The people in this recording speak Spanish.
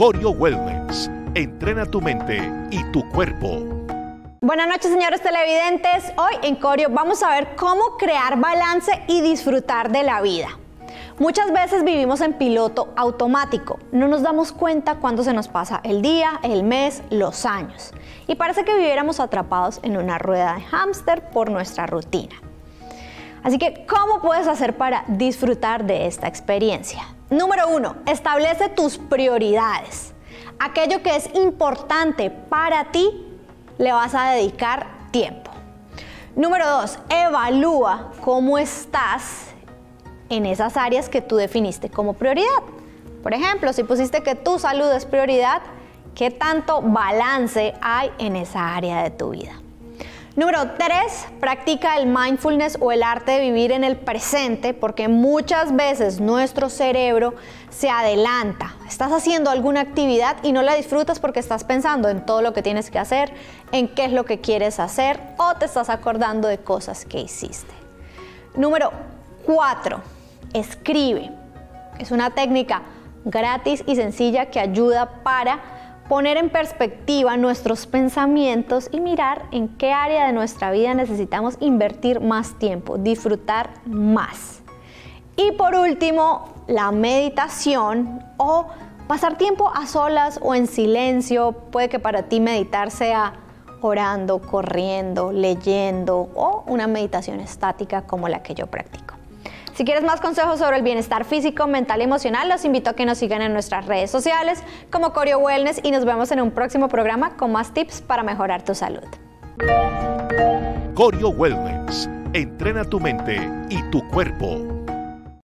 Corio Wellness. Entrena tu mente y tu cuerpo. Buenas noches, señores televidentes. Hoy en Corio vamos a ver cómo crear balance y disfrutar de la vida. Muchas veces vivimos en piloto automático. No nos damos cuenta cuando se nos pasa el día, el mes, los años. Y parece que viviéramos atrapados en una rueda de hámster por nuestra rutina. Así que, ¿cómo puedes hacer para disfrutar de esta experiencia? Número uno, establece tus prioridades. Aquello que es importante para ti, le vas a dedicar tiempo. Número dos, evalúa cómo estás en esas áreas que tú definiste como prioridad. Por ejemplo, si pusiste que tu salud es prioridad, ¿qué tanto balance hay en esa área de tu vida? Número 3, practica el mindfulness o el arte de vivir en el presente porque muchas veces nuestro cerebro se adelanta. Estás haciendo alguna actividad y no la disfrutas porque estás pensando en todo lo que tienes que hacer, en qué es lo que quieres hacer o te estás acordando de cosas que hiciste. Número 4, escribe. Es una técnica gratis y sencilla que ayuda para poner en perspectiva nuestros pensamientos y mirar en qué área de nuestra vida necesitamos invertir más tiempo, disfrutar más. Y por último, la meditación o pasar tiempo a solas o en silencio. Puede que para ti meditar sea orando, corriendo, leyendo o una meditación estática como la que yo practico. Si quieres más consejos sobre el bienestar físico, mental y emocional, los invito a que nos sigan en nuestras redes sociales como Corio Wellness y nos vemos en un próximo programa con más tips para mejorar tu salud. Corio Wellness. Entrena tu mente y tu cuerpo.